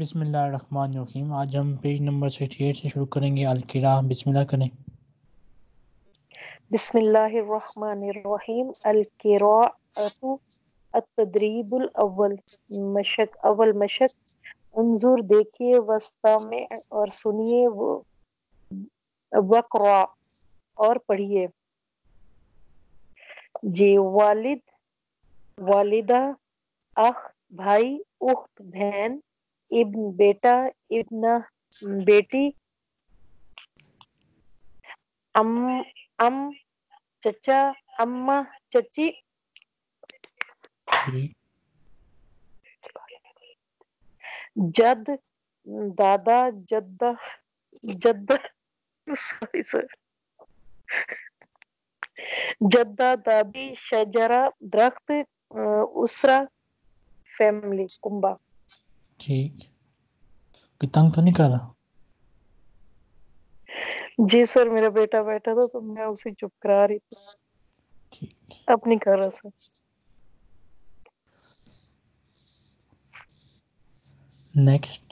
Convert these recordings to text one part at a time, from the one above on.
بسم اللہ الرحمن الرحیم۔ آج ہم پیج نمبر 68 سے شروع کریں گے۔ القرا بسم اللہ کریں۔ بسم اللہ الرحمن الرحیم۔ القراءۃ التدریب الاول۔ مشق، اول مشق۔ انظر، دیکھیے وسطہ میں اور سنیے۔ وقرا اور پڑھیے۔ جی والد، والدہ، اخ، بھائی، اخت، بہن۔ ابن بیٹا ابن بیٹی ام ام چچا اما چچی۔ جد دادا جدہ جد سوری سر جدہ دادی شجرہ درخت اسرا فیملی کنبا ٹھیک۔ کوئی تنگ تو نہیں کر رہا؟ جی سر میرا بیٹا بیٹھا تھا تو میں اسے چپ کرا رہی تھی۔ اب نہیں کر رہا سر۔ نیکسٹ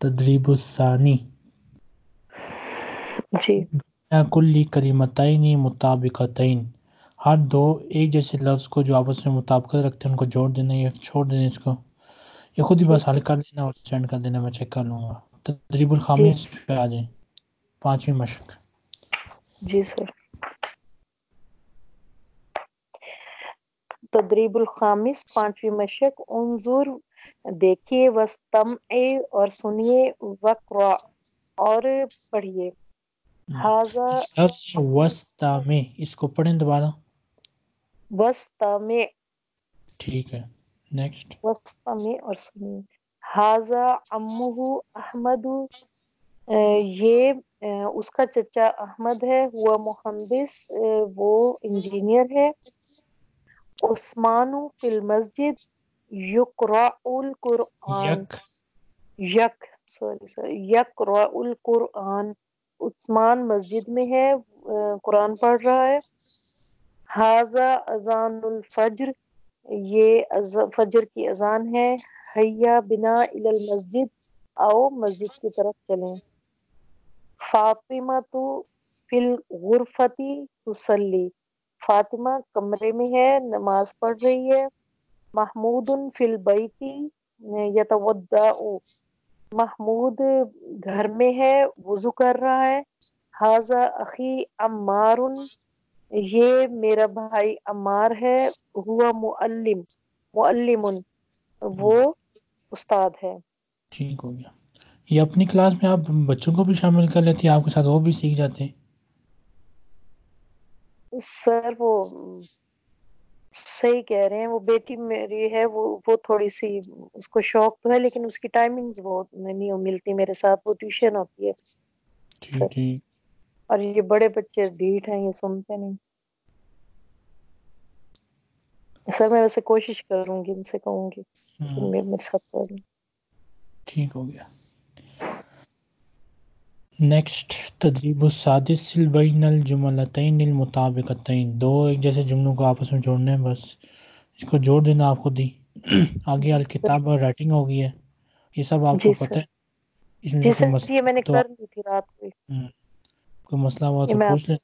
تدریب الثانی۔ جی۔ کلی کریمتین مطابقتین۔ ہر دو ایک جیسے لفظ کو جو آپس میں مطابقت رکھتے ہیں ان کو جوڑ دینا یا چھوڑ دینا اس کو۔ یہ خود ہی بس حل کر دینا اور سینڈ کر دینا میں چیک کر لوں گا۔ تدریب الخامیس پہ آ جائیں۔ پانچویں مشق۔ جی سر۔ تدریب الخامس پانچویں مشق۔ انظر دیکھیے وستم اور سنیے وقرا اور پڑھیے۔ وسطہ میں اس کو پڑھیں دوبارہ۔ وسطہ میں ٹھیک ہے۔ نیکسٹ وسطہ میں اور سنیے حاضہ امہ احمد یہ اس کا چچا احمد ہے وہ مہندس وہ انجینئر ہے۔ عثمان فی المسجد یقرا القرآن۔ یک۔ سوری سوری یقرا القرآن۔ عثمان مسجد میں ہے قرآن پڑھ رہا ہے۔ حاضہ اذان الفجر یہ فجر کی اذان ہے۔ حیا بنا المسجد، آؤ مسجد کی طرف چلیں۔ فاطمہ تو فل غرفتی تسلی۔ فاطمہ کمرے میں ہے، نماز پڑھ رہی ہے۔ محمود فی البیتی یتودع محمود گھر میں ہے، وضو کر رہا ہے۔ حاضہ اخی عمار یہ میرا بھائی عمار ہے ہوا معلم معلم وہ استاد ہے۔ ٹھیک ہو گیا۔ یہ اپنی کلاس میں آپ بچوں کو بھی شامل کر لیتے ہیں آپ کے ساتھ وہ بھی سیکھ جاتے ہیں؟ سر وہ صحیح کہہ رہے ہیں وہ بیٹی میری ہے وہ وہ تھوڑی سی اس کو شوق تو ہے لیکن اس کی ٹائمنگز وہ نہیں ملتی میرے ساتھ وہ ٹیوشن ہوتی ہے۔ سر اور یہ بڑے بچے ڈھیٹ ہیں یہ سنتے نہیں۔ سر میں ویسے کوشش کروں گی ان سے کہوں گی میرے ساتھ پڑھ ٹھیک ہو گیا۔ نیکسٹ تدریب السادس بین الجملتین المطابقتین۔ دو ایک جیسے جملوں کو آپس میں جوڑنے ہیں بس اس کو جوڑ دینا آپ خود ہی۔ آگے الکتاب اور رائٹنگ ہو گئی ہے۔ یہ سب آپ کو پتہ ہے۔ اس میں کوئی مسئلہ میں نے کر لی تھی رات کو۔ کوئی مسئلہ ہوا تو پوچھ لیں۔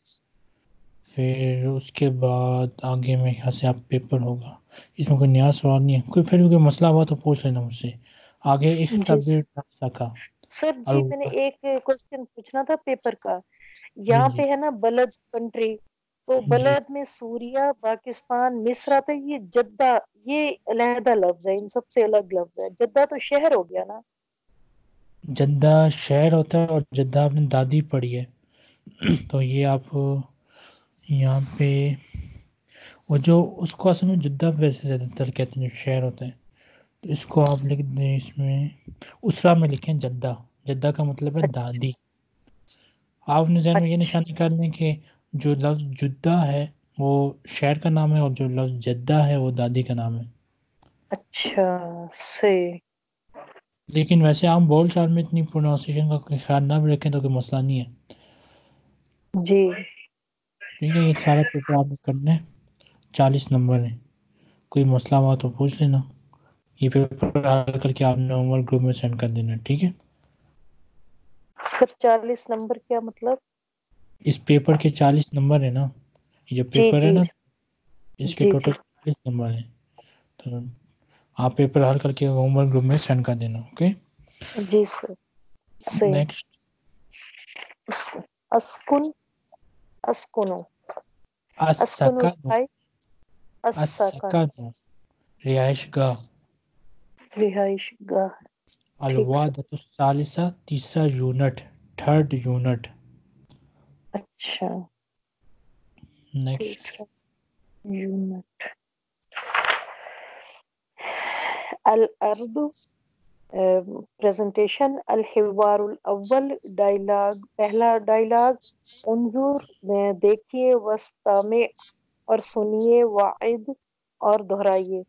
پھر اس کے بعد آگے میں یہاں سے آپ پیپر ہوگا۔ اس میں کوئی نیا سوال نہیں ہے۔ کوئی پھر بھی کوئی مسئلہ ہوا تو پوچھ لینا مجھ سے۔ آگے اختبار سکا سر۔ جی میں نے ایک کوشچن پوچھنا تھا پیپر کا۔ یہاں پہ ہے نا بلد کنٹری۔ تو بلد میں سوریا پاکستان مصر آتا ہے یہ جدہ یہ علیحدہ لفظ ہے۔ ان سب سے الگ لفظ ہے۔ جدہ تو شہر ہو گیا نا۔ جدہ شہر ہوتا ہے اور جدہ آپ نے دادی پڑھی ہے۔ تو یہ آپ یہاں پہ وہ جو اس کو اصل میں جدہ ویسے زیادہ تر کہتے ہیں جو شہر ہوتا ہے تو اس کو آپ لکھ دیں اس میں۔ اسرا میں لکھیں جدہ جدہ کا مطلب ہے دادی۔ آپ نے ذہن میں یہ نشانی کر لیں کہ جو لفظ جدہ ہے وہ شہر کا نام ہے اور جو لفظ جدہ ہے وہ دادی کا نام ہے۔ اچھا صحیح۔ لیکن ویسے عام بول چال میں اتنی پروناؤنسیشن کا کوئی خیال نہ بھی رکھیں تو کوئی مسئلہ نہیں ہے۔ جی۔ ٹھیک ہے یہ سارا پیپر آپ نے کرنا ہے چالیس نمبر ہیں۔ کوئی مسئلہ ہوا تو پوچھ لینا۔ یہ پیپر حل کر کے آپ نے ہوم ورک گروپ میں سینڈ کر دینا ٹھیک ہے؟ سر چالیس نمبر کیا مطلب؟ اس پیپر کے چالیس نمبر ہیں نا یہ جو جی پیپر ہے جی۔ نا اس کے جی ٹوٹل چالیس نمبر ہیں۔ تو آپ پیپر حل کر کے ہوم ورک گروپ میں سینڈ کر دینا اوکے؟ جی سر۔ نیکسٹ۔ اسکن۔ اسکنو رہائش گاہ رہائش گاہ الوادۃ الثالثہ تیسرا یونٹ تھرڈ یونٹ اچھا نیکسٹ یونٹ الارض پریزنٹیشن الحوار الاول ڈائلاگ پہلا ڈائلاگ انظر دیکھیے وسطامع اور سنیے واعد اور دہرائیے۔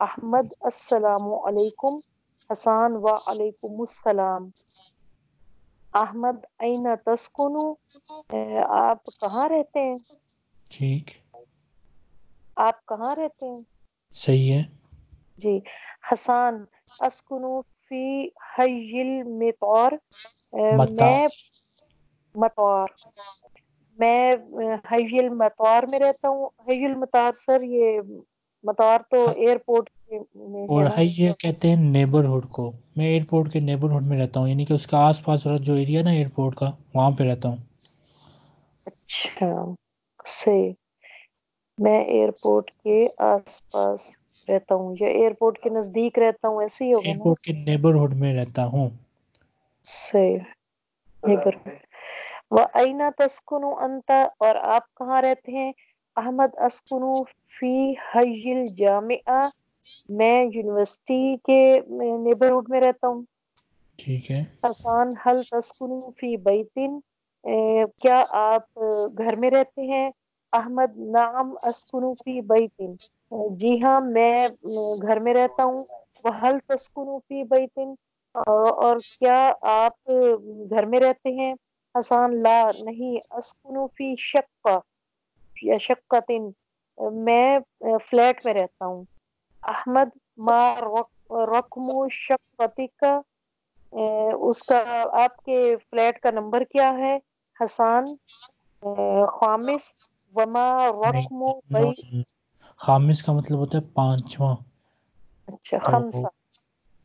احمد السلام علیکم حسان وعلیکم السلام۔ احمد این تسکنو؟ آپ کہاں رہتے ہیں؟ ٹھیک۔ آپ کہاں رہتے ہیں؟ صحیح ہے۔ جی حسان اسکنو فی حی المطور میں مطور میں حی المطار میں رہتا ہوں۔ حی المطار سر یہ مطار تو ایئرپورٹ میں اور یہ کہتے ہیں نیبرہڈ کو۔ میں ایئرپورٹ کے نیبرہڈ میں رہتا ہوں یعنی کہ اس کا آس پاس جو ایریا نا ایئرپورٹ کا وہاں پہ رہتا ہوں۔ اچھا صحیح۔ میں ایئرپورٹ کے آس پاس رہتا ہوں یا ایئرپورٹ کے نزدیک رہتا ہوں ایسے ہی ہوگا ایئرپورٹ کے نیبرہڈ میں رہتا ہوں۔ صحیح نیبر و اینا تسکنو انتا اور آپ کہاں رہتے ہیں؟ احمد اسکنو فی حی الجامعہ۔ میں یونیورسٹی کے نیبرہڈ میں رہتا ہوں۔ ٹھیک ہے۔ حسان حل تسکنو فی بیتن کیا آپ گھر میں رہتے ہیں؟ احمد، نعم، اسکنو فی بیتن۔ جی ہاں میں گھر میں رہتا ہوں۔ وہ حل تسکنو فی بیتن۔ اور کیا آپ گھر میں رہتے ہیں؟ حسان لا، نہیں۔ اسکنو فی شقہ شقتن۔ میں فلیٹ میں رہتا ہوں۔ احمد، ما رقم شقتک؟ اس کا آپ کے فلیٹ کا نمبر کیا ہے؟ حسان خامس۔ وما رقم بئی خامس کا مطلب ہوتا ہے پانچواں۔ اچھا خمسہ۔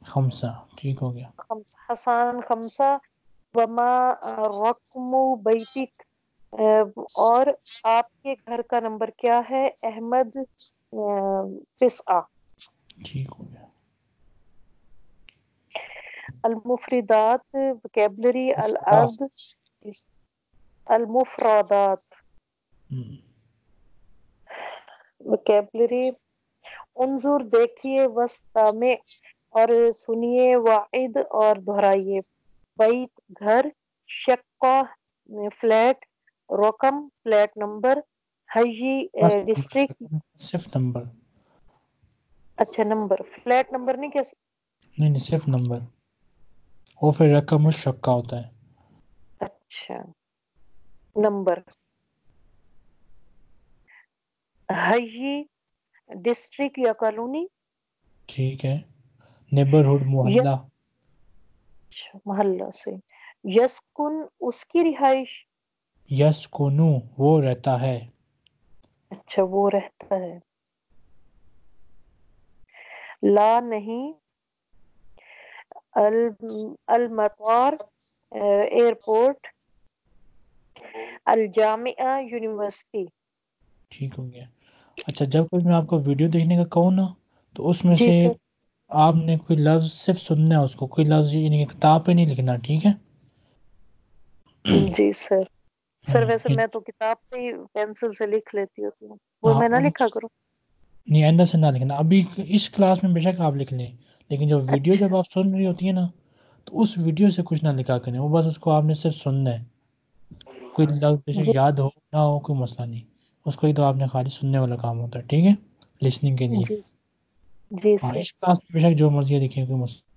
خمسہ ٹھیک ہو گیا۔ خمس حسان خمسہ وما رقم بیتک۔ اور آپ کے گھر کا نمبر کیا ہے؟ احمد تسعہ ٹھیک ہو گیا۔ المفردات وکیبلری الارض المفردات۔ وکیبلری انظر دیکھیے وسطامع اور سنیے واعد اور دہرائیے۔ بیت گھر شقہ فلیٹ رقم فلیٹ نمبر بس ڈسٹرکٹ صرف نمبر۔ اچھا نمبر۔ فلیٹ نمبر نہیں کیسے نہیں نہیں صرف نمبر۔ وہ پھر رقم الشقہ ہوتا ہے۔ اچھا نمبر۔ حی ڈسٹرکٹ یا کالونی؟ ٹھیک ہے۔ نیبرہڈ محلہ۔ اچھا محلہ سے یسکن اس کی رہائش؟ یس کونو وہ رہتا ہے۔ اچھا وہ رہتا ہے۔ لا نہیں۔ المطار ایئرپورٹ۔ الجامعہ یونیورسٹی۔ ٹھیک ہو گیا۔ اچھا جب کوئی میں آپ کو ویڈیو دیکھنے کا کہوں نا تو اس میں جی سے سر۔ آپ نے کوئی لفظ صرف سننا ہے اس کو کوئی لفظ یعنی کہ کتاب پہ نہیں لکھنا ٹھیک ہے؟ جی سر۔ سر ہوں، ویسے میں تو کتاب پہ ہی پینسل سے لکھ لیتی ہوتی ہوں۔ وہ ہاں میں نہ اور لکھا کروں۔ نہیں آئندہ سے نہ لکھنا۔ ابھی اس کلاس میں بے شک آپ لکھ لیں لیکن جو ویڈیو اچھا۔ جب آپ سن رہی ہوتی ہے نا تو اس ویڈیو سے کچھ نہ لکھا کریں۔ وہ بس اس کو آپ نے صرف سننا ہے۔ کوئی لفظ بے شک جی۔ یاد ہو نہ ہو کوئی مسئلہ نہیں۔ اس کو ہی تو آپ نے خالی سننے والا کام ہوتا ہے ٹھیک ہے؟ لسننگ کے لیے۔ جی جی ہاں کلاس بے شک جو مرضی دیکھیں کوئی مسئلہ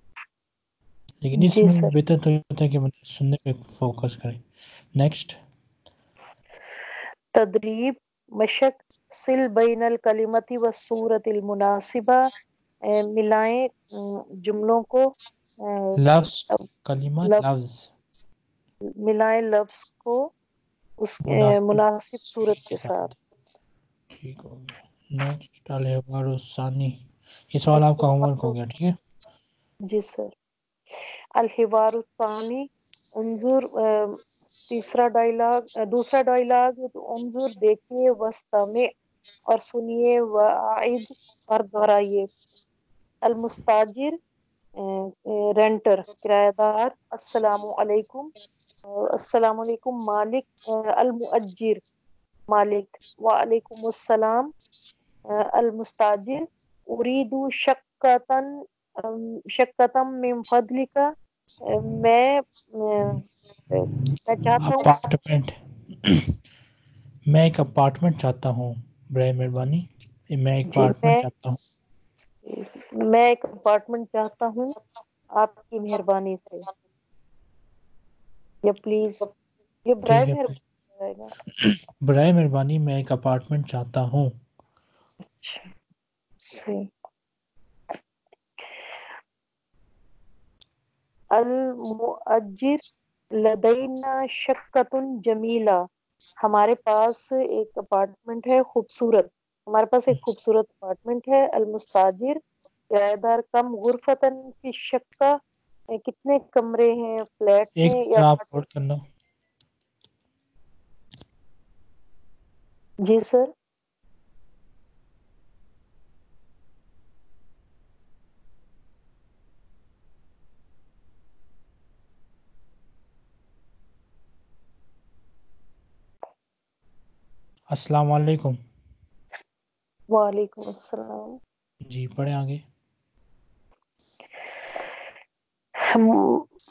لیکن اس جی میں بہتر تو ہوتا ہے کہ سننے پہ فوکس کریں نیکسٹ تدریب مشق سل بین الکلمتی و صورت المناسبہ۔ ملائیں جملوں کو لفظ کلمہ لفظ۔ ملائیں لفظ کو۔ اس اے، مناسب صورت کے ساتھ۔ ٹھیک ہو گیا۔ نیکسٹ الثانی یہ سوال آپ کا ہوم ورک ہو گیا ٹھیک ہے؟ جی سر۔ الثانی انظر تیسرا ڈائلاگ دوسرا ڈائلاگ انظر دیکھیے وسطمع اور سنیے وعید اور دہرائیے۔ المستاجر رینٹر کرایہ دار السلام علیکم۔ السلام علیکم مالک المؤجر مالک وعلیکم السلام المستاجر اريد شقة شقة من فضلك اے، میں میں چاہتا ہوں اپارٹمنٹ میں ایک اپارٹمنٹ چاہتا ہوں برائے مہربانی میں ایک جی اپارٹمنٹ چاہتا ہوں۔ میں ایک اپارٹمنٹ چاہتا ہوں آپ کی مہربانی سے۔ یا پلیز یہ برائے مہربانی برائے میں ایک اپارٹمنٹ چاہتا ہوں۔ اچھا صحیح۔ المؤجر لدینا شقۃ جمیلہ۔ ہمارے پاس ایک اپارٹمنٹ ہے خوبصورت۔ ہمارے پاس ایک خوبصورت اپارٹمنٹ ہے المستاجر۔ کرایہ دار کم غرفتن کی اے، کتنے کمرے ہیں؟ فلیٹ ایک آپ نوٹ کرنا جی سر؟ السلام علیکم۔ وعلیکم السلام۔ جی پڑھیں آگے۔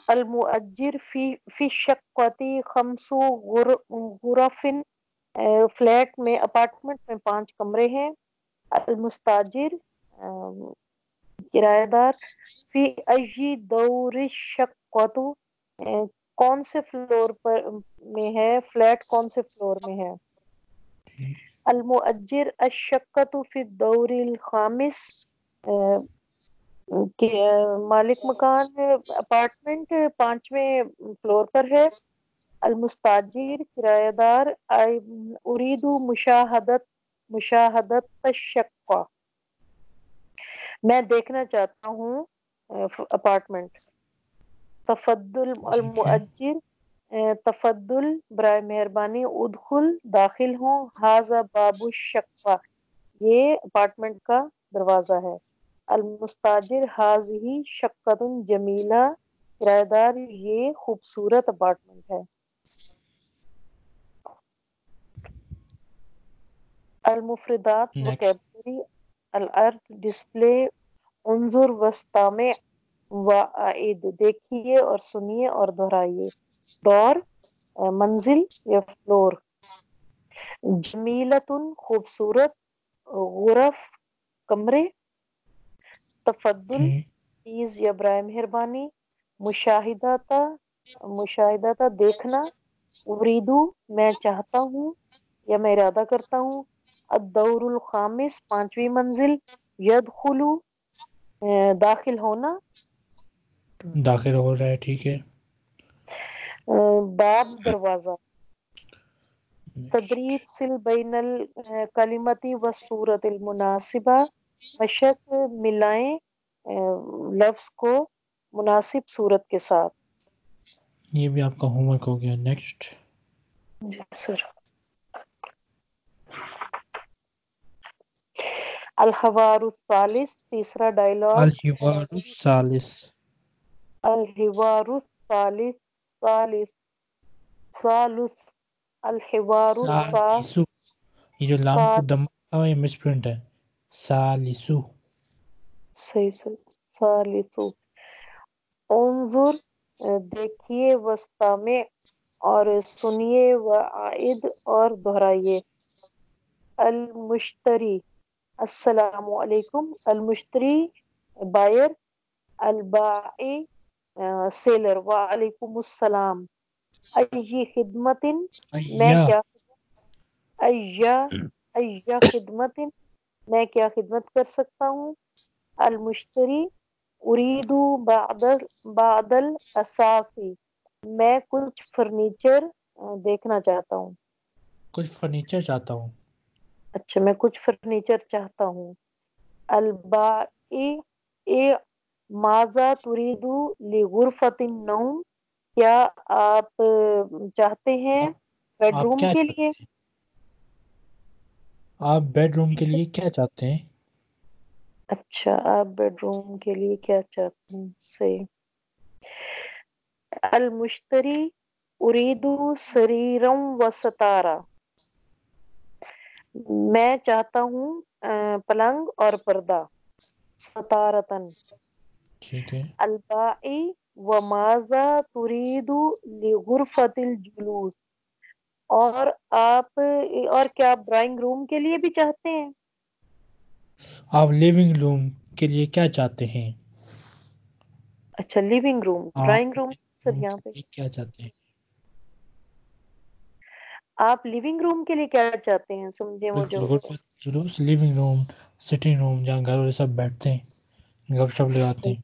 المؤجر فی فی شقتی خمس غر- غرف اے، فلیٹ میں اپارٹمنٹ میں پانچ کمرے ہیں۔ المستاجر کرایہ دار۔ فی ای دور شقت کون سے فلور پر میں ہے؟ فلیٹ کون سے فلور میں ہے؟ المؤجر الشقت فی الدور الخامس مالک مکان اپارٹمنٹ پانچویں فلور پر ہے۔ المستاجر کرایہ دار اريد مشاہدت مشاہدت الشقہ میں دیکھنا چاہتا ہوں اپارٹمنٹ۔ تفضل المؤجر اے، تفضل برائے مہربانی ادخل داخل ہوں۔ حاضہ باب الشقہ یہ اپارٹمنٹ کا دروازہ ہے۔ المستاجر حاضی شقت جمیلہ کرایہ دار یہ خوبصورت اپارٹمنٹ ہے۔ المفردات Next. وکیبلری الارض ڈسپلے انظر وسطامع وعید دیکھیے اور سنیے اور دہرائیے۔ دور منزل یا فلور۔ جمیلتن خوبصورت غرف کمرے ٹھیک پلیز یا برائے مہربانی مشاہدہ تا مشاہدہ تا دیکھنا اریدو میں چاہتا ہوں یا میں ارادہ کرتا ہوں الدور الخامس پانچویں منزل یدخلو داخل ہونا۔ داخل ہو رہا ہے ٹھیک ہے۔ باب دروازہ۔ تدریب سل بین الکلمتی و صورت المناسبہ۔ مشق ملائیں لفظ کو مناسب صورت کے ساتھ۔ یہ بھی آپ کا ہوم ورک ہو گیا۔ نیکسٹ جی سر۔ الحوار الثالث تیسرا ڈائلاگ الحوار الثالث۔ الحوار الثالث ثالث۔ ثالث۔ الحوار الثالث۔ یہ جو لام کو دم تھا یہ مس پرنٹ ہے۔ سالسو صحیح انظر دیکھیے وسطامع اور سنیے وعید اور دہرائیے۔ المشتری۔ السلام علیکم۔ المشتری بائر البائی سیلر۔ وعلیکم السلام۔ ای خدمت میں کیا ایا ایا خدمت میں کیا خدمت کر سکتا ہوں المشتری اریدو بعد بعد الاسافی میں کچھ فرنیچر دیکھنا چاہتا ہوں کچھ فرنیچر چاہتا ہوں اچھا میں کچھ فرنیچر چاہتا ہوں البائی اے ماذا تریدو لغرفت النوم؟ کیا آپ چاہتے ہیں بیڈ روم کے لیے؟ آپ بیڈ روم کے لیے کیا چاہتے ہیں؟ اچھا آپ بیڈ روم کے لیے کیا چاہتے ہیں؟ صحیح۔ المشتری اریدو سریرم و ستارہ میں چاہتا ہوں پلنگ اور پردہ۔ ستارتن البائی و ماذا تریدو لغرفت الجلوس۔ اور آپ اور کیا آپ ڈرائنگ روم کے لیے بھی چاہتے ہیں؟ آپ لیونگ روم کے لیے کیا چاہتے ہیں؟ اچھا لیونگ روم ڈرائنگ روم سر یہاں پہ۔ کیا چاہتے ہیں؟ آپ لیونگ روم کے لیے کیا چاہتے ہیں؟ سمجھے وہ جو جلوس لیونگ روم سٹنگ روم جہاں گھر والے سب بیٹھتے ہیں گپ شپ لگاتے ہیں۔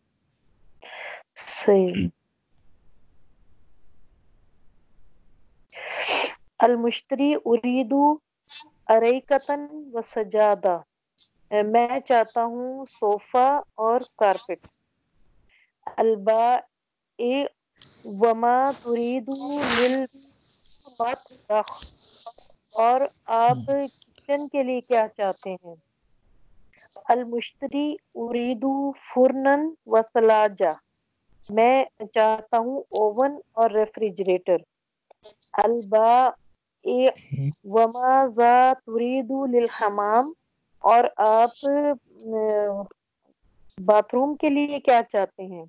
صحیح۔ المشتری اریدو اریکتن و سجادہ میں چاہتا ہوں صوفہ اور کارپٹ البا وما ترید للمطبخ۔ اور آپ کچن کے لیے کیا چاہتے ہیں؟ المشتری اریدو فرنن وسلاجہ میں چاہتا ہوں اوون اور ریفریجریٹر۔ البا وما ذا ترید للحمام اور آپ باتھ روم کے لیے کیا چاہتے ہیں؟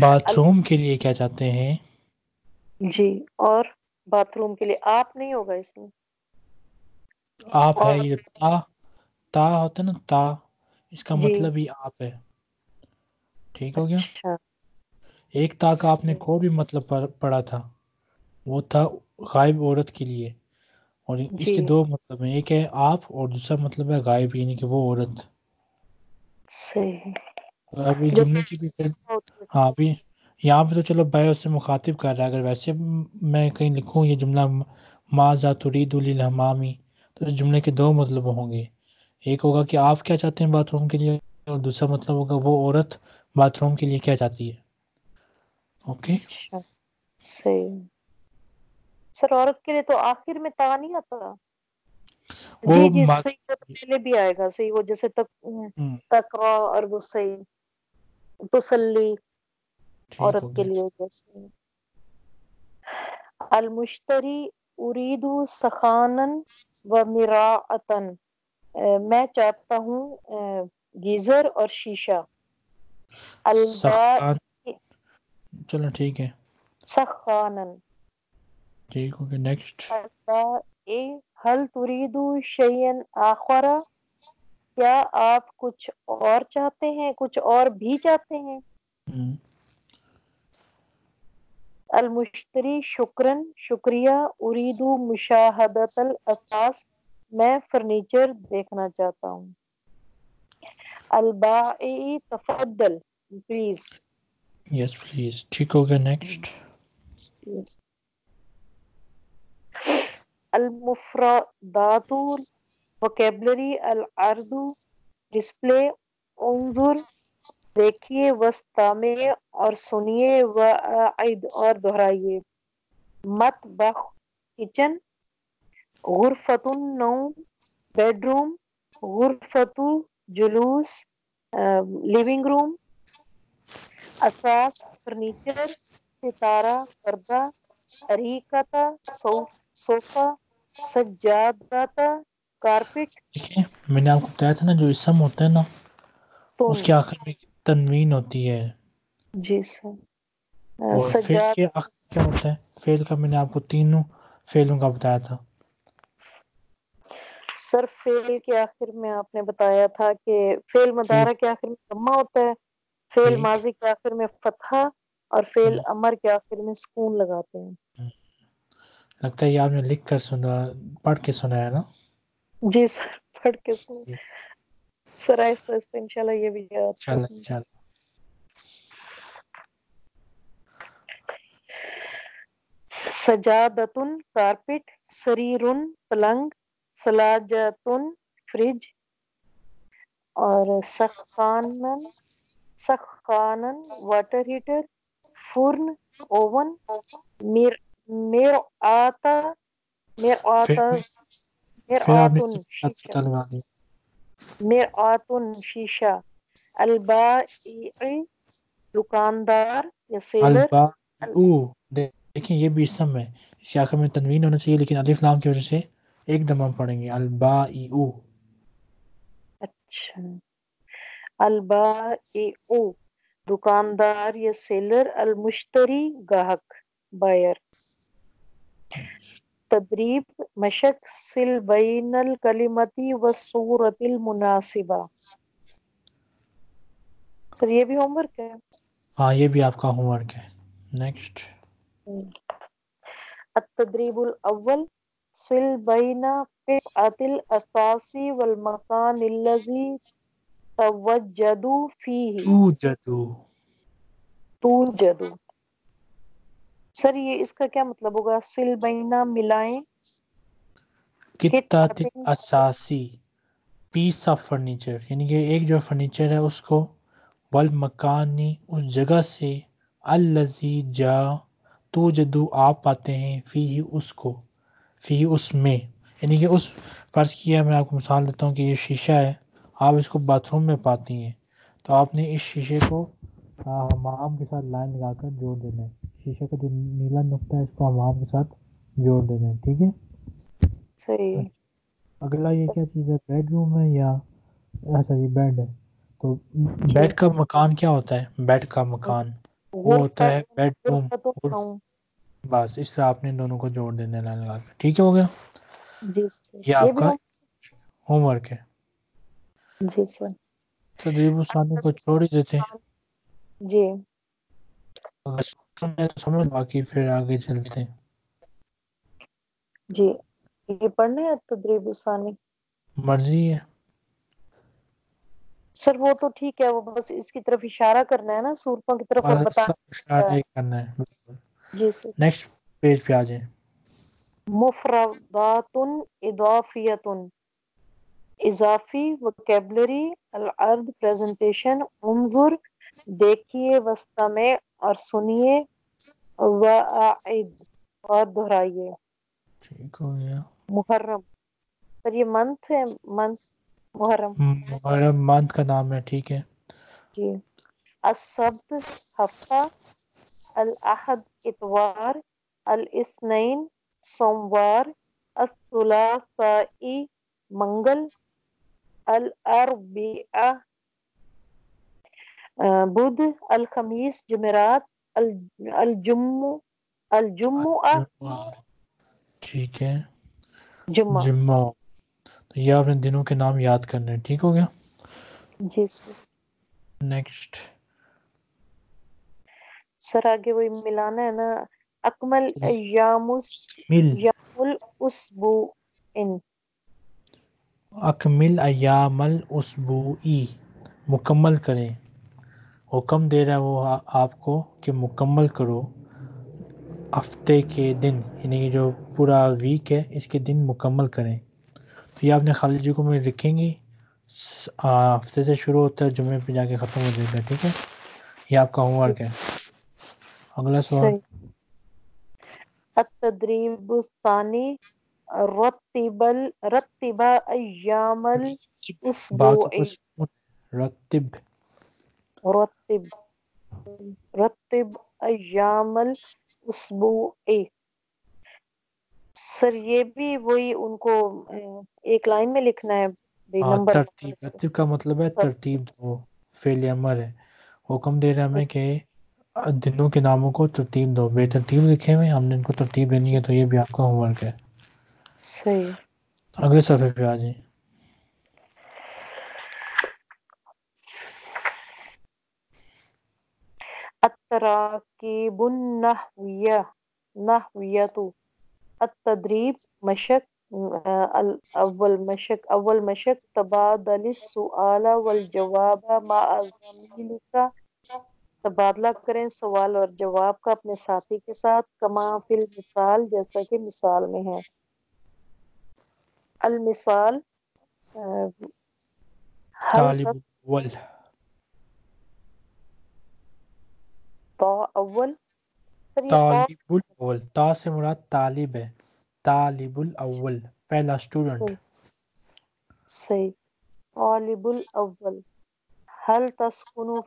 باتھ روم کے لیے کیا چاہتے ہیں؟ جی اور باتھ روم کے لیے آپ نہیں ہوگا اس میں۔ آپ ہے یہ تا تا ہوتا نا تا اس کا جی۔ مطلب ہی آپ ہے۔ ٹھیک ہو گیا؟ اچھا۔ ایک تا کا آپ نے کو بھی مطلب پڑا تھا۔ وہ تھا غائب عورت کے لیے۔ اور اس جی۔ کے دو مطلب ہیں ایک ہے آپ اور دوسرا مطلب ہے غائب یعنی کہ وہ عورت۔ ابھی جو جملے کی بھی پھر ہاں ابھی یہاں پہ تو چلو بھائی اس سے مخاطب کر رہا ہے۔ اگر ویسے میں کہیں لکھوں یہ جملہ ما ذاترید الحمامی تو اس جملے کے دو مطلب ہوں گے۔ ایک ہوگا کہ آپ کیا چاہتے ہیں باتھ روم کے لیے اور دوسرا مطلب ہوگا وہ عورت باتھ روم کے لیے کیا چاہتی ہے۔ اوکے؟ اچھا۔ صحیح۔ سر عورت کے لیے تو آخر میں تا نہیں آتا۔ وہ جی جی صحیح پہلے بھی آئے گا صحیح وہ جیسے تقوا اور وہ صحیح۔ تسلی عورت کے لیے جیسے۔ المشتری اریدو سخانن و مراعتن میں چاہتا ہوں گیزر اور شیشہ۔ چلو ٹھیک ہے۔ سخانن ٹھیک ہو گیا نیکسٹ البا حل تریدو شعین آخرا کیا آپ کچھ اور چاہتے ہیں؟ کچھ اور بھی چاہتے ہیں؟ المشتری شکرن شکریہ اریدو مشاہدت الاساس میں فرنیچر دیکھنا چاہتا ہوں۔ البائی تفضل پلیز یس پلیز ٹھیک ہو گیا نیکسٹ المفردات وکیبلری العرض ڈسپلے انظر، دیکھیے وسطامے اور سنیے وعید اور دہرائیے۔ مت بخ کچن غرفت النوم بیڈ روم غرفت جلوس لیونگ روم اثاث فرنیچر ستارہ، پردہ۔ اریکتا صوفہ سجادتا کارپٹ دیکھیں میں نے آپ کو بتایا تھا نا جو اسم ہوتا ہے نا اس کے آخر میں تنوین ہوتی ہے جی سر فیل سجاد کے آخر کیا ہوتا ہے فیل کا میں نے آپ کو تینوں فیلوں کا بتایا تھا سر فیل کے آخر میں آپ نے بتایا تھا کہ فیل مدارہ کے آخر میں کما ہوتا ہے فیل ماضی کے آخر میں فتحہ اور فیل ہم، امر کے آخر میں سکون لگاتے ہیں۔ لگتا ہے یہ آپ نے لکھ کر سنا پڑھ کے سنا ہے نا؟ جی سر پڑھ کے سن سر آہستہ آہستہ انشاءاللہ یہ بھی یاد کروں چل سجادتن کارپٹ سریرن پلنگ سلاجتن فریج اور سخانن سخانن واٹر ہیٹر فرن اوون میر میر آتا میر آتا میر آتن شیشہ میر آتن شیشہ البائع دکاندار یا سیلر دیکھیں یہ بھی اسم ہے اس آخر میں تنوین ہونا چاہیے لیکن الف لام کی وجہ سے ایک دم ہم پڑھیں گے. البا او اچھا. البائع دکاندار یا سیلر المشتری گاہک بائر تدریب مشق سل بین الکلمتی و صورت المناسبہ. سر یہ بھی ہوم ورک ہے؟ ہاں یہ بھی آپ کا ہوم ورک ہے. نیکسٹ التدریب الاول سل بین قطعة الاساسی والمکان الذي توجدوا فيه توجدو توجد سر یہ اس کا کیا مطلب ہوگا؟ سل بینا ملائیں۔ کتات اساسی پیس آف فرنیچر یعنی کہ ایک جو فرنیچر ہے اس کو والمکانی اس جگہ سے الذی جا تو جدو آپ پاتے ہیں فی اس کو فی اس میں۔ یعنی کہ اس فرض کیا میں آپ کو مثال دیتا ہوں کہ یہ شیشہ ہے۔ آپ اس کو باتھ روم میں پاتی ہیں۔ تو آپ نے اس شیشے کو آ، حمام کے ساتھ لائن لگا کر جوڑ دینا ہے۔ شیشے کا جو نیلا نقطہ ہے اس کو حمام کے ساتھ جوڑ دینا ہے ٹھیک ہے؟ صحیح۔ اگلا یہ کیا چیز ہے؟ بیڈ روم ہے یا اچھا یہ بیڈ ہے۔ تو بیڈ کا مکان کیا ہوتا ہے؟ بیڈ کا مکان۔ وہ ہوتا ہے بیڈ روم بس اس طرح آپ نے دونوں کو جوڑ دینا ہے لائن لگا کے ٹھیک ہے ہو گیا؟ جی۔ یہ آپ کا ہوم ورک ہے۔ جی سر تدریب الثانی کو چھوڑ ہی دیتے ہیں۔ جی۔ سمجھ تو باقی پھر آگے چلتے ہیں۔ جی یہ پڑھنا ہے تدریب ثانی؟ مرضی ہے۔ سر وہ تو ٹھیک ہے وہ بس اس کی طرف اشارہ کرنا ہے نا صورتوں کی طرف اور بتا۔ اشارہ ہی کرنا ہے جی سر۔ نیکسٹ پیج پہ آ جائیں۔ مفردات اضافیت اضافی وکیبلری العرض پریزنٹیشن انظر دیکھیے وستمع اور سنیے وعید اور دہرائیے۔ ٹھیک ہو گیا۔ محرم۔ سر یہ منتھ ہے منتھ محرم۔ محرم مانت کا نام ہے ٹھیک ہے۔ جی۔ السبت ہفتہ الاحد اتوار الاثنین سوموار الثلاثائی منگل الاربعاء آ، بدھ الخمیس جمعرات الج- الجمع الجمعہ ٹھیک ہے۔ جمعہ جمعہ تو یہ آپ نے دنوں کے نام یاد کرنے ٹھیک ہو گیا؟ جی سر۔ نیکسٹ سر آگے وہی ملانا ہے نا اکمل ایام الاسبوع ان اکمل ایام الاسبوعی مکمل کریں۔ حکم دے رہا ہے وہ آپ کو کہ مکمل کرو۔ ہفتے کے دن یعنی کہ جو پورا ویک ہے، اس کے دن مکمل کریں۔ تو یہ آپ نے خالی جی جگہوں میں لکھیں گی ہفتے سے شروع ہوتا ہے، جمعے پہ جا کے ختم ہو جائے گا ٹھیک ہے؟ یہ آپ کا ہوم ورک ہے۔ اگلا سوال۔ التدریب الثانی رتب ال- رتب ایام الاسبوع رتب رتب. رتب ایام الاسبوع سر یہ بھی وہی ان کو ایک لائن میں لکھنا ہے ہاں نمبر۔ ترتیب رتب کا مطلب ہے ترتیب دو فعل امر ہے۔ حکم دے رہا ہمیں کہ دنوں کے ناموں کو ترتیب دو۔ بے ترتیب لکھے ہوئے ہم نے ان کو ترتیب دینی ہے تو یہ بھی آپ کا ہوم ورک ہے۔ صحیح اگلے صفحے پہ آ جائیں۔ التراکیب النحویہ نحویت التدریب مشق اول مشق اول مشق تبادل السؤال والجواب مع تبادلہ کریں سوال اور جواب کا اپنے ساتھی کے ساتھ کما فی المثال جیسا کہ مثال میں ہے۔ المثال طالب طالب الاول تا سے مراد طالب ہے. طالب الاول پہلا سٹوڈنٹ صحیح. طالب الاول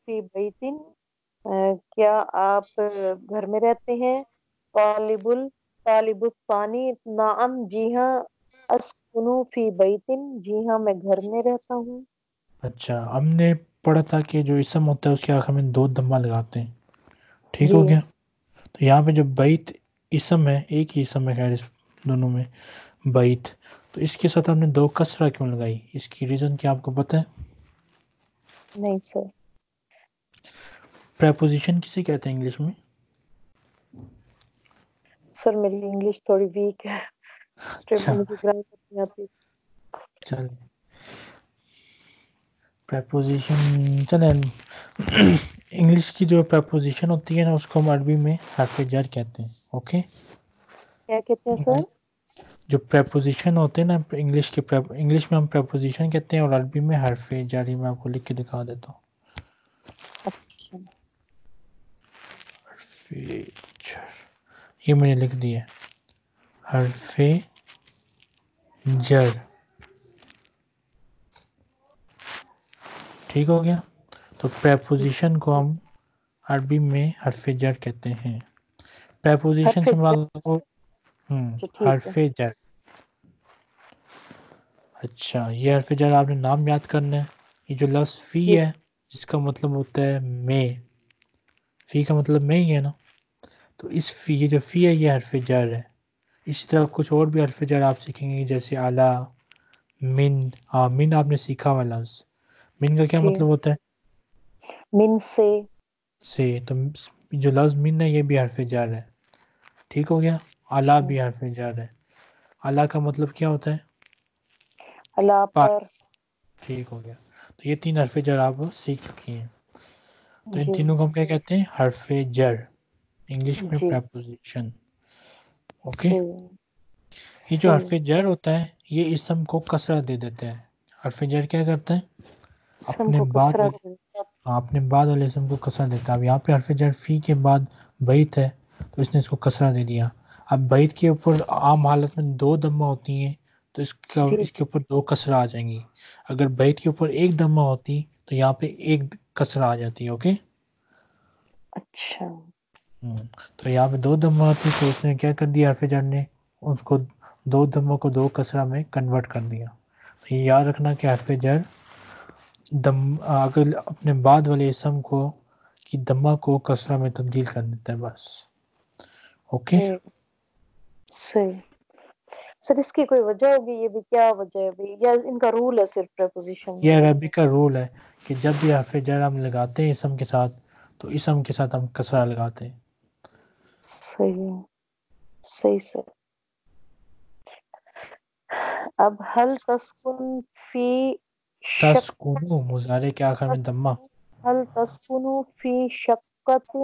فی بیتن کیا آپ گھر میں رہتے ہیں؟ طالب طالب الثانی. نعم جی ہاں. اسکنو فی بیتن جی ہاں میں گھر میں رہتا ہوں۔ اچھا ہم نے پڑھا تھا کہ جو اسم ہوتا ہے اس کے آخر میں دو دمہ لگاتے ہیں۔ ٹھیک جی۔ ہو گیا؟ تو یہاں پہ جو بیت اسم ہے ایک ہی اسم ہے خیر اس دونوں میں بیت۔ تو اس کے ساتھ ہم نے دو کسرہ کیوں لگائی؟ اس کی ریزن کیا آپ کو پتہ ہے؟ نہیں سر۔ پریپوزیشن کسے کہتے ہیں انگلش میں؟ سر میری انگلش تھوڑی ویک ہے۔ چل پریپوزیشن چلیں انگلش کی جو پریپوزیشن ہوتی ہے نا اس کو ہم عربی میں حرف جر کہتے ہیں اوکے کیا کہتے ہیں سر جو پریپوزیشن ہوتے ہیں نا انگلش کے انگلش میں ہم پریپوزیشن کہتے ہیں اور عربی میں حرف جاری میں آپ کو لکھ کے دکھا دیتا ہوں یہ میں نے لکھ دیا حرف جر ٹھیک ہو گیا۔ تو پریپوزیشن کو ہم عربی میں حرف جر کہتے ہیں۔ پریپوزیشن سے مراد اچھا حرف جر اچھا یہ حرف جر آپ نے نام یاد کرنا ہے۔ یہ جو لفظ فی جی۔ ہے جس کا مطلب ہوتا ہے میں۔ فی کا مطلب میں ہی ہے نا۔ تو اس فی یہ جو فی ہے یہ حرف جر ہے۔ اسی طرح کچھ اور بھی حرف جر آپ سیکھیں گے جیسے اعلیٰ من ہاں من آپ نے سیکھا ہوا لفظ۔ من کا کیا جی۔ مطلب ہوتا ہے؟ من سے۔ سے تو جو لفظ من ہے یہ بھی حرف جر ہے۔ ٹھیک ہو گیا؟ اعلیٰ اچھا بھی حرف جر ہے۔ اعلیٰ کا مطلب کیا ہوتا ہے؟ اللہ پر۔ ٹھیک ہو گیا۔ تو یہ تین حرف جر آپ سیکھ چکی ہیں۔ تو ان جی۔ تینوں کو ہم کیا کہتے ہیں؟ حرف جر۔ انگلش میں جی۔ Preposition okay? یہ جو حرف جر ہوتا ہے یہ اسم کو کثرہ دے دیتا ہے حرف جر کیا کرتا ہے اپنے بعد اپنے بعد والے اسم کو کثرہ دیتا ہے۔ اب یہاں پہ حرف جر فی کے بعد بیت ہے تو اس نے اس کو کثرہ دے دیا۔ اب بیت کے اوپر عام حالت میں دو دمہ ہوتی ہیں تو اس کا اس کے اوپر دو کثرہ آ جائیں گی۔ اگر بیت کے اوپر ایک دمہ ہوتی تو یہاں پہ ایک کثرہ آ جاتی ہے اوکے؟ اچھا۔ تو یہاں پہ دو دمہ آتی تو اس نے کیا کر دیا حرف جر نے اس کو دو دموں کو دو کثرہ میں کنورٹ کر دیا۔ تو یہ یاد رکھنا کہ حرف جر دم اگر اپنے بعد والے اسم کو کی دمہ کو کثرہ میں تبدیل کر دیتا ہے بس۔ اوکے؟ صحیح۔ سر اس کی کوئی وجہ ہوگی؟ یہ بھی کیا وجہ ہے؟ بھی یا ان کا رول ہے صرف پریپوزیشن یہ عربی کا رول ہے کہ جب بھی حرف جر ہم لگاتے ہیں اسم کے ساتھ تو اسم کے ساتھ ہم کثرہ لگاتے ہیں۔ صحیح صحیح سر اب حل تسکن فی تس شک کنو مظاہرے کے آخر میں دمہ۔ حل تسکن فی شقت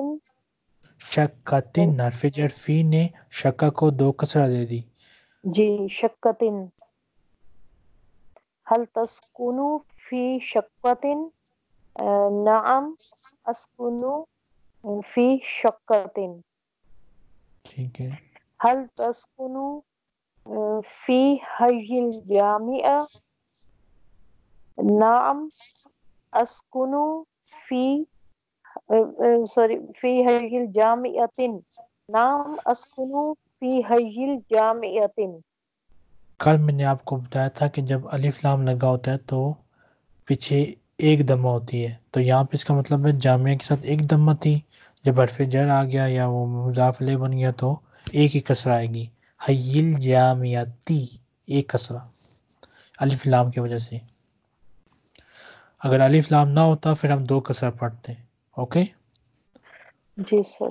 شکتن حرف جر فی نے شکا کو دو کثرہ دے دی۔ جی شکتن۔ حل تسکن فی شقت نعم اسکن فی شقت ٹھیک ہے۔ حل تسکن فی حی الجامع؟ نعم اسکن فی سوری فی حی الجامعۃ نعم اسکن فی حی الجامعۃ کل میں نے آپ کو بتایا تھا کہ جب الف لام لگا ہوتا ہے تو پیچھے ایک دمہ ہوتی ہے۔ تو یہاں پہ اس کا مطلب ہے جامعہ کے ساتھ ایک دمہ تھی۔ جب حرف جر آ گیا یا وہ مضاف الیہ بن گیا تو ایک ہی کسرہ آئے گی۔ حی الجامعتی ایک کسرہ۔ الف لام کی وجہ سے۔ اگر الف لام نہ ہوتا پھر ہم دو کسرہ پڑھتے ہیں اوکے؟ جی سر۔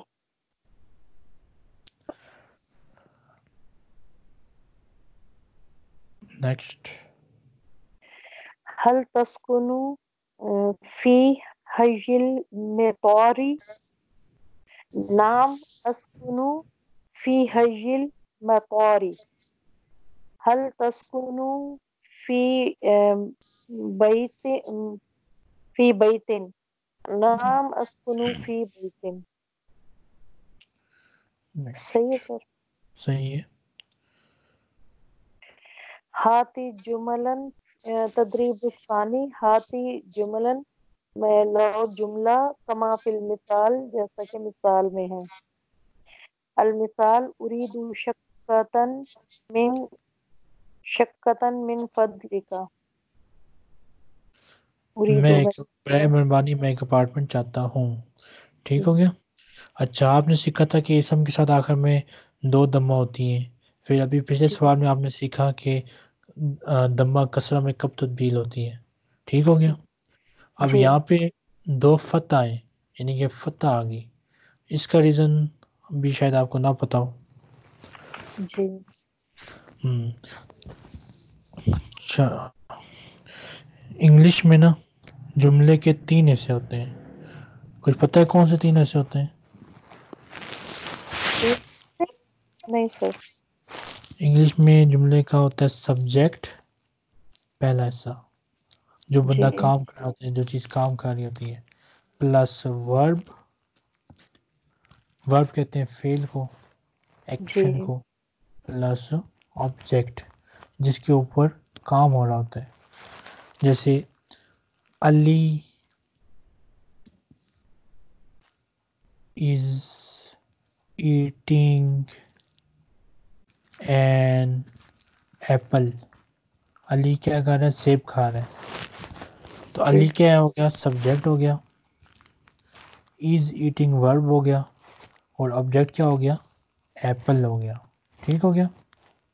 نیکسٹ۔ هل تسكن آه، في حي أسكن في حي المطار هل تسكن في آم، بيت في بيت نعم أسكن في بيت صحیح ہے سر؟ صحیح ہے۔ ہاتھی جملن تدریب الثانی ہاتھی جملن میں لو جملہ کما فی المثال جیسا کہ مثال میں ہے۔ المثال اريد شقة من شقة من فضلك اريد میں ایک برائے مہربانی میں ایک اپارٹمنٹ چاہتا ہوں۔ ٹھیک ہو گیا؟ اچھا آپ نے سیکھا تھا کہ اسم کے ساتھ آخر میں دو دمہ ہوتی ہیں۔ پھر ابھی پچھلے جی۔ سوال میں آپ نے سیکھا کہ دمہ کسرہ میں کب تبدیل ہوتی ہے۔ ٹھیک ہو گیا؟ اب جی۔ یہاں پہ دو فتح ہیں یعنی کہ فتح آ گئی۔ اس کا ریزن بھی شاید آپ کو نہ پتا ہو۔ جی۔ اچھا۔ انگلش میں نا جملے کے تین حصے ہوتے ہیں۔ کچھ پتہ ہے کون سے تین حصے ہوتے ہیں؟ نہیں سر۔ انگلش میں جملے کا ہوتا ہے سبجیکٹ پہلا حصہ۔ جو بندہ جی۔ کام کر رہا ہوتا ہے جو چیز کام کر رہی ہوتی ہے۔ پلس ورب۔ ورب کہتے ہیں فیل کو ایکشن جی۔ کو۔ پلس آبجیکٹ جس کے اوپر کام ہو رہا ہوتا ہے۔ جیسے Ali is eating an apple Ali کیا کر رہا ہے؟ سیب کھا رہا ہے۔ تو علی کیا ہو گیا سبجیکٹ ہو گیا از ایٹنگ ورب ہو گیا اور آبجیکٹ کیا ہو گیا ایپل ہو گیا ٹھیک ہو گیا؟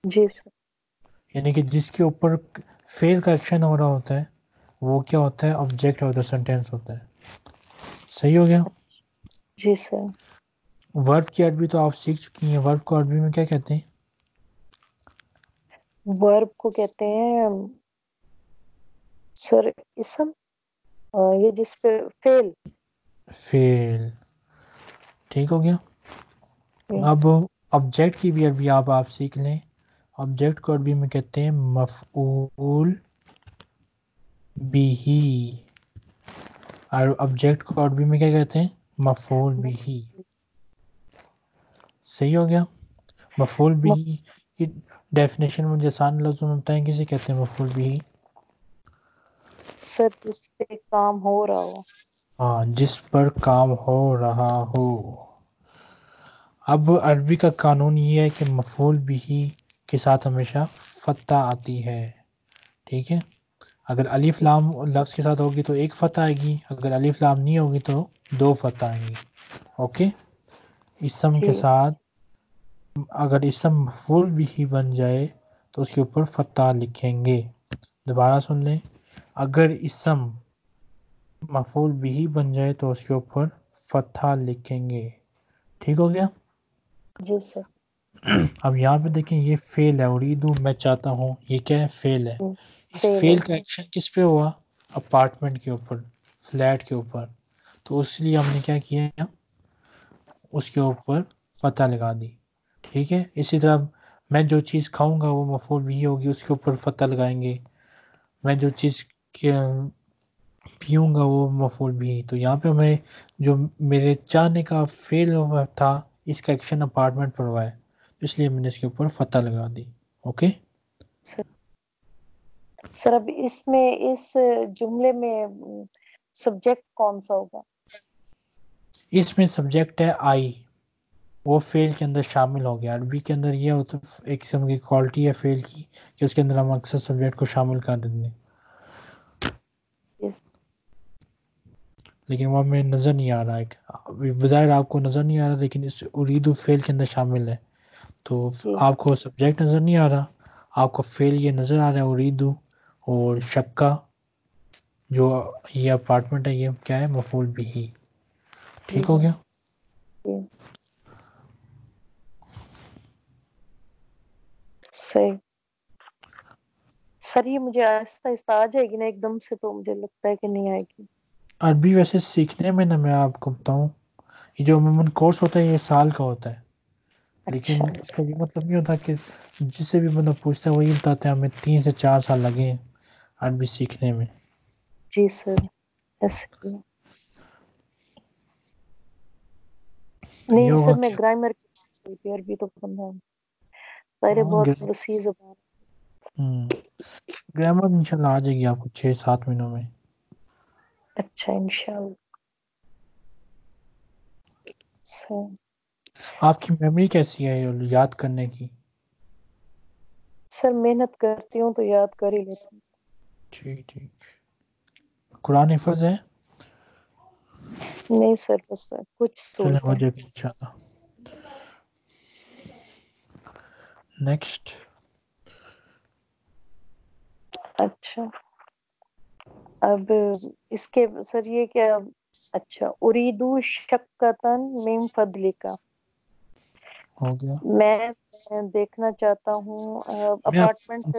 جی سر۔ یعنی کہ جس کے اوپر فیل کا ایکشن ہو رہا ہوتا ہے وہ کیا ہوتا ہے؟ آبجیکٹ ہوتا ہے سینٹینس ہوتا ہے۔ صحیح ہو گیا؟ جی سر۔ ورب کی عربی تو آپ سیکھ چکی ہیں۔ ورب کو عربی میں کیا کہتے ہیں؟ ورب کو کہتے ہیں سر اسم یہ جس پہ فیل۔ فیل۔ ٹھیک ہو گیا۔ اب آبجیکٹ کی بھی عربی آپ آپ سیکھ لیں۔ آبجیکٹ کو عربی میں کہتے ہیں مفعول بھی اور آبجیکٹ کو عربی میں کیا کہتے ہیں؟ مفعول بھی صحیح ہو گیا؟ مفعول بھی کی ڈیفینیشن مجھے آسان لفظوں میں بتائیں کسے کہتے ہیں مفعول بھی سر جس پہ کام ہو رہا ہو۔ ہاں جس پر کام ہو رہا ہو۔ اب عربی کا قانون یہ ہے کہ مفعول بھی کے ساتھ ہمیشہ فتح آتی ہے۔ ٹھیک ہے؟ اگر الف لام لفظ کے ساتھ ہوگی تو ایک فتح آئے گی اگر الف لام نہیں ہوگی تو دو فتح آئیں گی۔ اوکے؟ اسم کے۔ ساتھ اگر اسم مفعول بھی بن جائے تو اس کے اوپر فتح لکھیں گے۔ دوبارہ سن لیں۔ اگر اسم مفعول بھی بن جائے تو اس کے اوپر فتح لکھیں گے۔ ٹھیک ہو گیا؟ جی سر۔ اب یہاں پہ دیکھیں یہ فیل ہے اریدو میں چاہتا ہوں۔ یہ کیا ہے؟ فیل ہے۔ اس فیل۔ کا ایکشن کس پہ ہوا؟ اپارٹمنٹ کے اوپر فلیٹ کے اوپر۔ تو اس لیے ہم نے کیا کیا؟ اس کے اوپر فتح لگا دی۔ ٹھیک ہے؟ اسی طرح میں جو چیز کھاؤں گا وہ مفعول بھی ہوگی اس کے اوپر فتح لگائیں گے۔ میں جو چیز کے- پیوں گا وہ مفعول بھی تو یہاں پہ ہمیں جو میرے چاہنے کا فیل ہوا تھا اس کا ایکشن اپارٹمنٹ پر ہوا ہے۔ اس لیے میں نے اس کے اوپر فتح لگا دی۔ اوکے سر اب اس میں اس جملے میں سبجیکٹ کون سا ہوگا؟ اس میں سبجیکٹ ہے آئی وہ فیل کے اندر شامل ہو گیا۔ عربی کے اندر یہ ایک قسم کی کوالٹی ہے فیل کی کہ اس کے اندر ہم اکثر سبجیکٹ کو شامل کر دیتے ہیں۔ لیکن وہ ہمیں نظر نہیں آ رہا ہے۔ بظاہر آپ کو نظر نہیں آ رہا لیکن اس اریدو فیل کے اندر شامل ہے۔ تو آپ کو سبجیکٹ نظر نہیں آ رہا آپ کو فیل یہ نظر آ رہا ہے اریدو اور شکا جو یہ اپارٹمنٹ ہے یہ کیا ہے؟ مفعول بھی ہی۔ ٹھیک ہو گیا؟ صحیح۔ سر یہ مجھے آہستہ آہستہ آ جائے گی نا ایک دم سے تو مجھے لگتا ہے کہ نہیں آئے گی۔ عربی ویسے سیکھنے میں نا میں آپ کو بتاؤں یہ جو عموماً کورس ہوتا ہے یہ سال کا ہوتا ہے۔ لیکن اچھا۔ اس کا یہ مطلب نہیں ہوتا کہ جس سے بھی بندہ پوچھتا ہے وہی بتاتے ہیں ہمیں تین سے چار سال لگے ہیں عربی سیکھنے میں۔ جی سر ایسے ہے۔ نہیں سر میں گرامر کی عربی تو بندہ۔ سارے ہاں بہت وسیع زبان۔ گرامر ان شاء اللہ آ جائے گی آپ کو چھ سات مہینوں میں۔ اچھا انشاء اللہ اچھا آپ کی میموری کیسی ہے یاد کرنے کی؟ سر محنت کرتی ہوں تو یاد کر ہی لیتی ہوں۔ ٹھیک ٹھیک۔ قرآن حفظ ہے؟ نہیں سر بس کچھ چلیں ہو جائے گا ان شاء اللہ نیکسٹ اچھا۔ اب اس کے سر یہ کیا؟ اچھا۔ اریدو شکتن مم فضلی کا میں دیکھنا چاہتا ہوں اپارٹمنٹ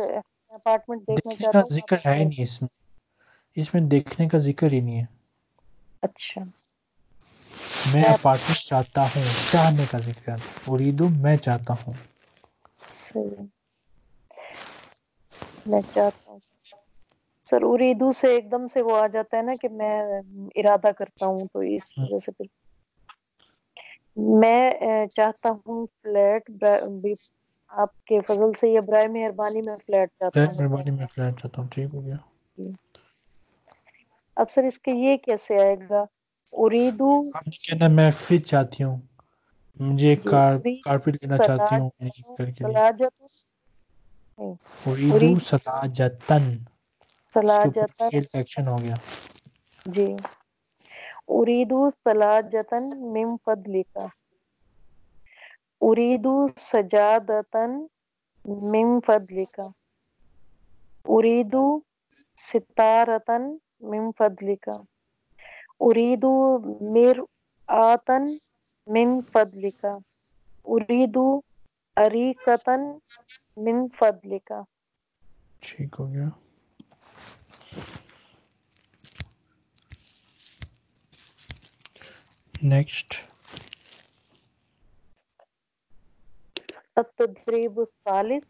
اپارٹمنٹ دیکھنا چاہتا ہوں۔ ذکر ہے نہیں اس میں۔ اس میں دیکھنے کا ذکر ہی نہیں ہے۔ اچھا۔ میں اپارٹمنٹ چاہتا ہوں چاہنے کا ذکر۔ اریدو میں چاہتا ہوں۔ صحیح۔ چاہتا ہوں ضروری دو سے ایک دم سے وہ آ جاتا ہے نا کہ میں ارادہ کرتا ہوں تو اس ہوں، وجہ سے پھر میں چاہتا ہوں فلیٹ آپ کے فضل سے یہ برائے مہربانی میں فلیٹ چاہتا ہوں۔ مہربانی میں فلیٹ چاہتا ہوں ٹھیک ہو گیا۔ اب سر اس کے یہ کیسے آئے گا؟ اریدو آپ نے کہنا میں فریج چاہتی ہوں مجھے جی کارپیٹ لینا چاہتی ہوں اریدو ارید سلاجتن سلاجتن۔ ایکشن ہو گیا۔ جی۔ اریدو سلاجتن مم فضل کا اریدو سجادتن مم فضل کا اریدو ستارتن مم فضل کا اریدو مر آتن من فضل کا اریدو اریکتن من فضل کا ٹھیک ہو گیا۔ نیکسٹ۔ التدریب الثالث۔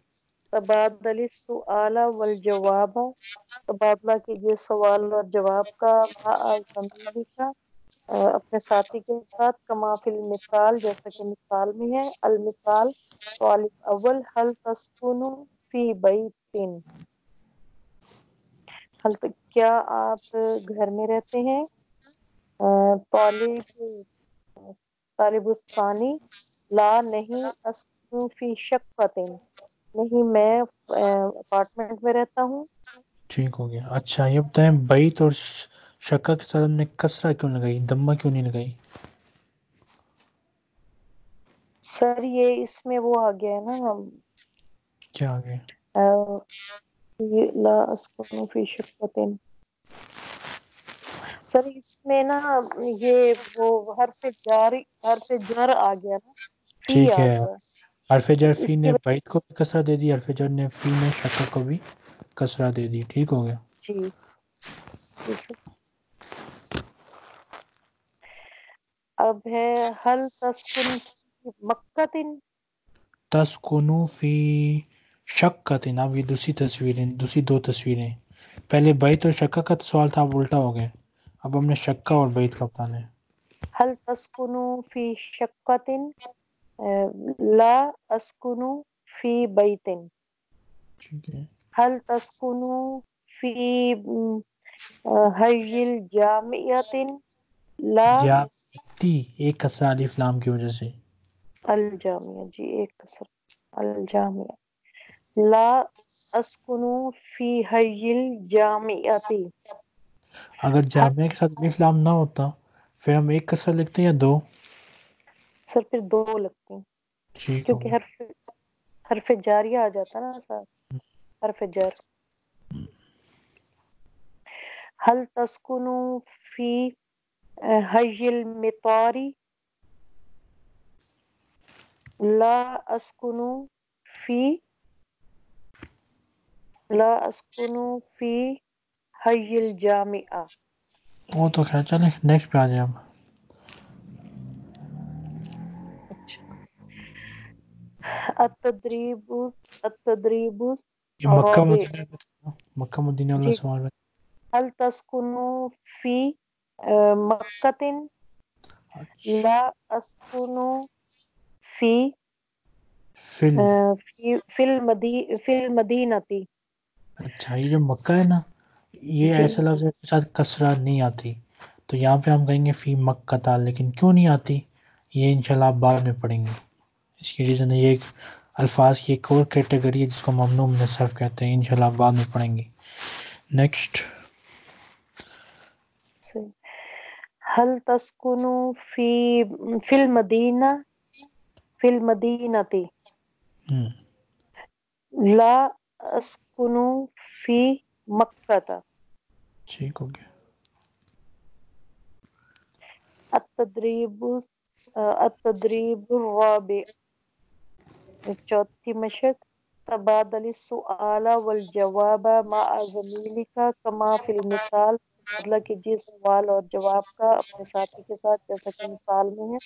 تبادل السؤال والجواب۔ تبادلہ کیجیے سوال اور جواب کا۔ کا اپنے ساتھی کے ساتھ کمافل مثال جیسا کہ مثال میں ہے، المثال سوال اول حل تسکن فی بیتن؟ حل کیا آپ گھر میں رہتے ہیں؟ طالب طالب الثانی لا نہیں اسکن فی شقۃ نہیں، میں اپارٹمنٹ میں رہتا ہوں۔ ٹھیک ہو گیا۔ اچھا یہ بتائیں بیت اور ش... شکا کے ساتھ ہم نے کسرہ کیوں لگائی؟ دمہ کیوں نہیں لگائی؟ سر یہ اس میں وہ آ گیا ہے نا کیا یہ لا اسکن فی شقۃ سر اس میں نا یہ وہ جاری ہر پہ جر آ گیا نا۔ فی ٹھیک آ ہے۔ گیا۔ حرف اس کی نے بیت کو بھی کسرہ دے دی حرف جر نے فی نے شکر کو بھی کسرہ دے دی۔ ٹھیک ہو گیا۔ جی جی سر اب ہے حل تسکن مکتن۔ تسکنو فی شقۃ اب یہ دوسری تصویریں دوسری دو تصویریں۔ پہلے بیت اور شقہ کا سوال تھا اب الٹا ہو گیا۔ اب ہم نے شقہ اور بیت کا بتانا ہے حل تسکن فی شقۃ لا اسکن فی بیتن۔ حل تسکن فی حی الجامعۃ لا تی ایک کسرہ الف لام کی وجہ سے۔ الجامعہ جی ایک کسر الجامعہ۔ لا اسکن فی حی اگر جامعہ کے ساتھ الف لام نہ ہوتا پھر ہم ایک کسرہ لکھتے ہیں یا دو؟ سر پھر دو لگتے ہیں۔ کیونکہ حرف حرف جاریہ آ جاتا نا ساتھ حرف جر۔ حل تسکن فی هج المطار. لا أسكن في لا أسكن في هج الجامعة. التدريب التدريب. مكة مدينة آه، هل تسكن في مکہ اچھا۔ لا اسکن فی فل۔ فی فی المدی فی المدینتی اچھا یہ جو مکہ ہے نا یہ جی۔ ایسا لفظ ہے کے ساتھ کسرہ نہیں آتی۔ تو یہاں پہ ہم کہیں گے فی مکہ تھا لیکن کیوں نہیں آتی؟ یہ انشاءاللہ آپ بعد میں پڑھیں گے۔ اس کی ریزن ہے یہ ایک الفاظ کی ایک اور کیٹیگری ہے جس کو ممنوع من صرف کہتے ہیں۔ انشاءاللہ آپ بعد میں پڑھیں گے۔ نیکسٹ صحیح هل تسكن في في المدینہ فی المدینتی ہوں لا اسکن فی مکہ ٹھیک ہو گیا۔ التدریب التدریب الرابع. چوتھی مشق تبادل السؤال والجواب مع زميلك كما في المثال تبادلہ کیجیے سوال اور جواب کا اپنے ساتھی کے ساتھ جیسا کہ مثال میں ہے۔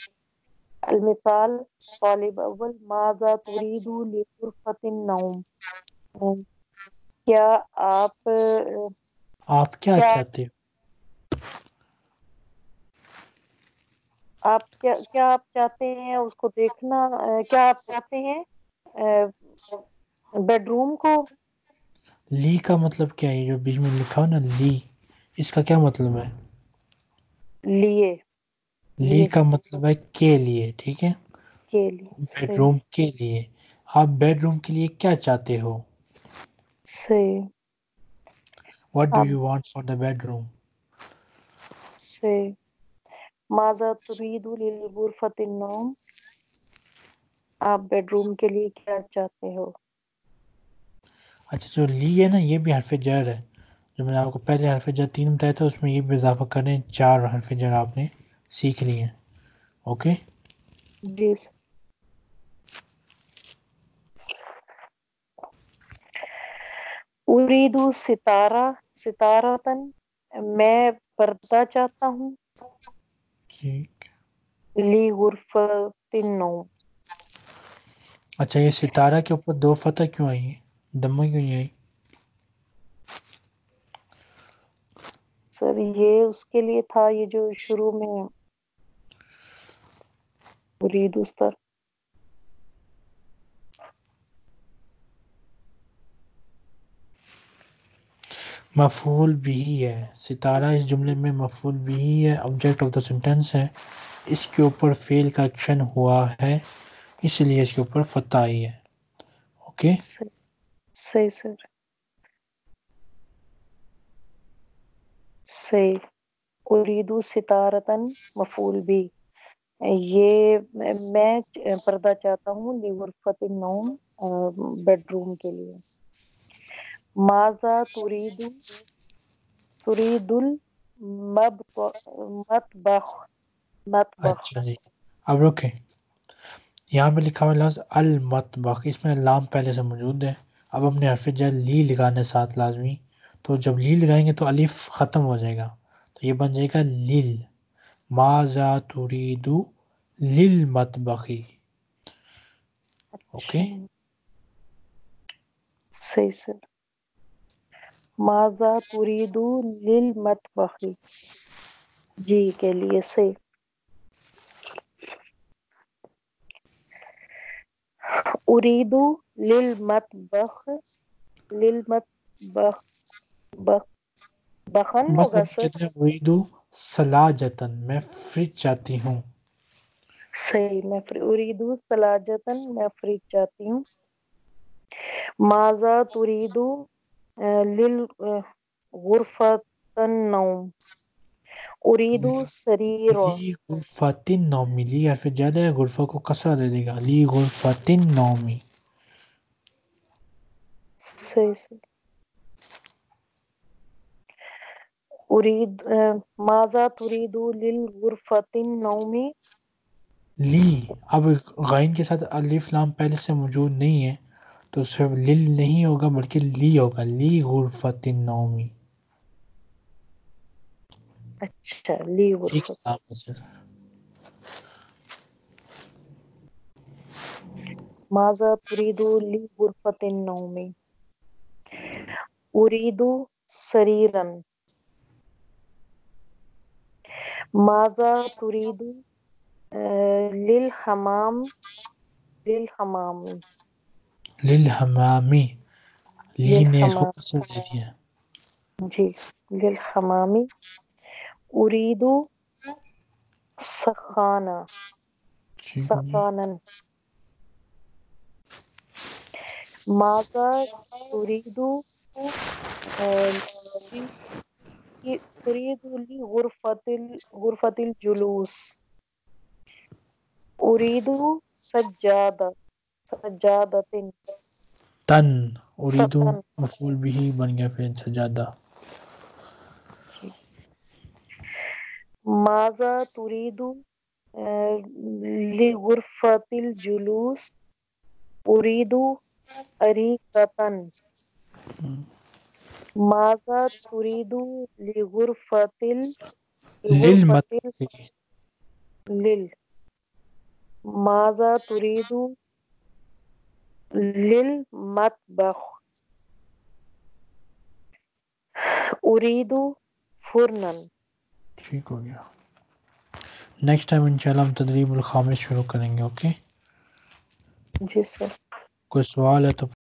المثال طالب اول ماذا تريد لغرفة النوم؟ کیا آپ آپ کیا کیا چاہتے ہو آپ کیا کیا آپ چاہتے ہیں اس کو دیکھنا؟ کیا آپ چاہتے ہیں بیڈ روم کو؟ لی کا مطلب کیا ہے؟ جو بیچ میں لکھا ہو نا لی۔ اس کا کیا مطلب ہے؟ لیے۔ لی کا مطلب ہے کے لیے ٹھیک ہے؟ بیڈ روم کے لیے۔ آپ بیڈ روم کے لیے کیا چاہتے ہو؟ صحیح۔ Do you want for the bedroom ماذا تريد لغرفة النوم۔ آپ بیڈ روم کے لیے کیا چاہتے ہو؟ اچھا جو لی ہے نا یہ بھی حرف جر ہے۔ جو میں نے آپ کو پہلے حرف جر تین بتایا تھا اس میں یہ بھی اضافہ کریں چار حرف جر آپ نے سیکھ لی ہیں۔ اوکے؟ جی سر۔ اریدو ستارہ ستارہ تن میں پردہ چاہتا ہوں۔ ٹھیک۔ لی غرفت النوم اچھا یہ ستارہ کے اوپر دو فتح کیوں آئی ہیں؟ دمہ کیوں نہیں آئی؟ سر یہ اس کے لیے تھا یہ جو شروع میں اریدو سر مفعول بھی ہے۔ ستارہ اس جملے میں مفعول بھی ہے۔ آبجیکٹ آف دا سینٹینس ہے۔ اس کے اوپر فیل کا ایکشن ہوا ہے۔ اس لیے اس کے اوپر فتح ہے۔ اوکے؟ صحیح سر۔ صحیح اریدو ستارتن مفعول بھی۔ یہ میں پردہ چاہتا ہوں لی غرفت النوم بیڈ روم کے لیے۔ ماذا تريد تريد المطبخ مطبخ اچھا جی۔ اب رکیں۔ یہاں پہ لکھا ہوا لفظ المطبخ، اس میں لام پہلے سے موجود ہے۔ اب ہم نے حرف جر لی لگانے ساتھ لازمی۔ تو جب لی لگائیں گے تو الف ختم ہو جائے گا۔ تو یہ بن جائے گا لیل۔ ماذا تريد للمطبخی۔ اوکے۔ اچھا صحیح سر۔ ماذا تريد للمطبخ جی کے لیے صحیح۔ اريد للمطبخ للمطبخ بخ بخن ہوگا ہیں اریدو سلاجتن میں فریج چاہتی ہوں۔ صحیح میں اریدو سلاجتن میں فریج چاہتی ہوں۔ ماذا تريد للغرفة النوم اريد سريرا لی غرفت نومی لی حرف زیادہ ہے غرفہ کو کسرہ دے دے گا۔ لی غرفت نومی صحیح صحیح۔ اريد ماذا تريد للغرفة النوم؟ لی اب غائن کے ساتھ الف لام پہلے سے موجود نہیں ہے تو صرف لل نہیں ہوگا بلکہ لی ہوگا لی غرفت النومی اچھا لی ٹھیک غرفت ہے آپ سر ماذا تريد لی غرفت النوم؟ اريد سريرا۔ ماذا تريد؟ آه، للحمام. للحمام. للحمام. جي للحمام. أريد سخانة. سخانا. ماذا تريد؟ آه، تريد لغرفة غرفة الجلوس. أريد سجادة. سجادة. تن. ستن مفعول بھی بن گیا پھر سجادہ ماذا تريد؟ لغرفة الجلوس. أريد أريكة ماذا تريد لغرفة ال- للمت لغرفة ال- لل. ماذا تريد للمطبخ؟ فرنا. ٹھیک ہو گیا۔ نیکسٹ ٹائم انشاءاللہ ہم تدریب الخامس شروع کریں گے اوکے جی سر۔ کوئی سوال ہے تو